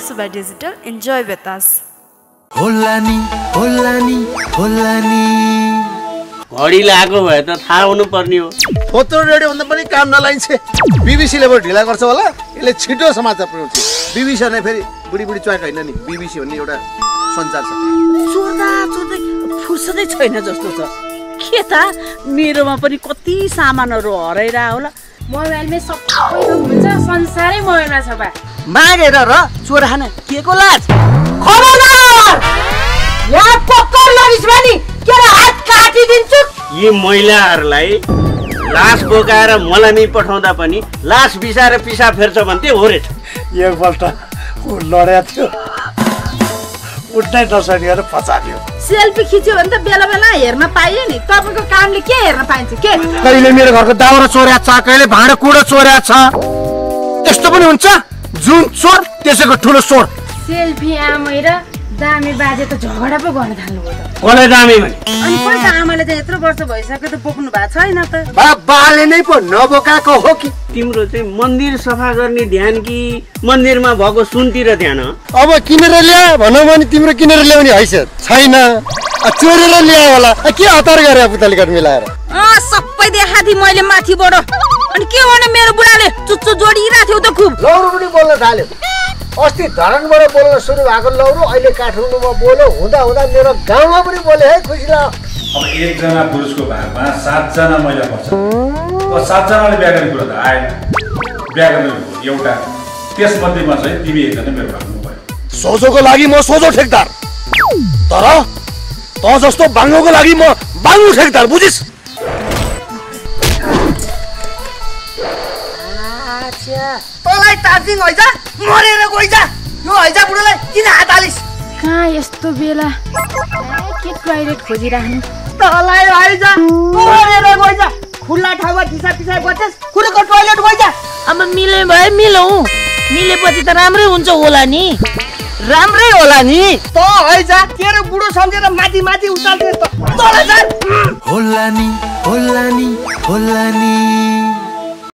Suba Digital. Enjoy with us. होला नि होला नि होला नि घडी लगाएको भए त थाहा हुनु पर्ने हो। फोत्रो रेडियो भन्दा पनि काम नलाइन्छ। बिबिसीले पनि ढिला गर्छ होला। यसले छिटो समाचार पुर्याउँछ। बिबिसी भने फेरि बुढी बुढी च्वाक होइन नि। बिबिसी भन्ने एउटा सञ्चार छ। चोर्दा चोर्दै फुर्सदै छैन जस्तो छ। के त? मेरोमा पनि कति सामानहरू हराइरह होला। मोबाइलमै सबैको हुन्छ संसारै मोबाइलमा छ बा। मागेर र चोर के को लाज? खबरदार! यहाँ पक्कर लगिस भने के हात काटिदिन्छु? यी महिलाहरूलाई लास बोकाएर मलामी पठाउँदा पनि लास बिसाएर पिसा फेर्छ भन्थे हो रे। एकपल्ट ऊ लडेको थियो। उठ्नै नसकेर पचाल्यो सेल्फी खिच्यो भने त बेला बेला हेर्न पाइयो नि। तपाईँको कामले के हेर्न पाइन्छ के? कहिले मेरो घरको दाउरा चोर्या छ कहिले भाँडा कुँडो चोर्या छ? यस्तो पनि हुन्छ। जुन चोर त्यसैको ठुलो चोर। सेल्फी आमै र दामी बाजे त झगडा पो गर्न थाल्नुभयो त। कसलाई दामी भने? अनि पहिला आमाले त यत्रो वर्ष भइसक्यो त बोक्नु भएको छैन त। बाले नै पो नबोकाएको हो कि? तिम्रो चाहिँ मन्दिर सफा गर्ने ध्यान कि मन्दिरमा भएको सुनतिर ध्यान? हो अब किनेर ल्या भनौँ भने तिम्रो किनेर ल्याउने हैसियत छैन। चोरेर ल्यायो होला। के हतार गरे पुतली काट मिलाएर? अँ, सबै देखाथि मैले माथिबाट। अनि के भने मेरो बुढाले चुच्चो जोडिरहेको थियो त खुब। लौरो पनि बोल्न थाल्यो। अस्ति धरानबाट बोल्न सुरु भएको लौरो अहिले काठमाडौँमा बोल्यो। हुँदा हुँदा मेरो गाउँमा पनि बोले है खुसी लाग्यो अब एकजना पुरुषको भागमा सातजना महिला पर्छ। अब सातजनाले बिहा गर्ने कुरो त आएन। बिहा गर्ने एउटा। त्यसमध्येमा चाहिँ तिमी एकजना मेरो भाग्नु भयो। सोझोको लागि म सोझो ठेकदार। तर त जस्तो बाङ्गोको लागि म बाङ्गो ठेकदार बुझिस्? तँलाई चार्जिङ हैज मरेर गइज यो हैजा बुढोलाई किन हात हालिस कहाँ यस्तो बेला के टोइलेट खोजिराख्नु तँलाई हैज मरेर गइज खुल्ला ठाउँमा दिसा पिसाब गर्छस् कुरोको टोइलेट गइज अब मिले भए मिलौँ मिलेपछि त राम्रै हुन्छ होला नि राम्रै होला नि त हैज तेरो बुढो सम्झेर माथि माथि उचाल्थ्यो त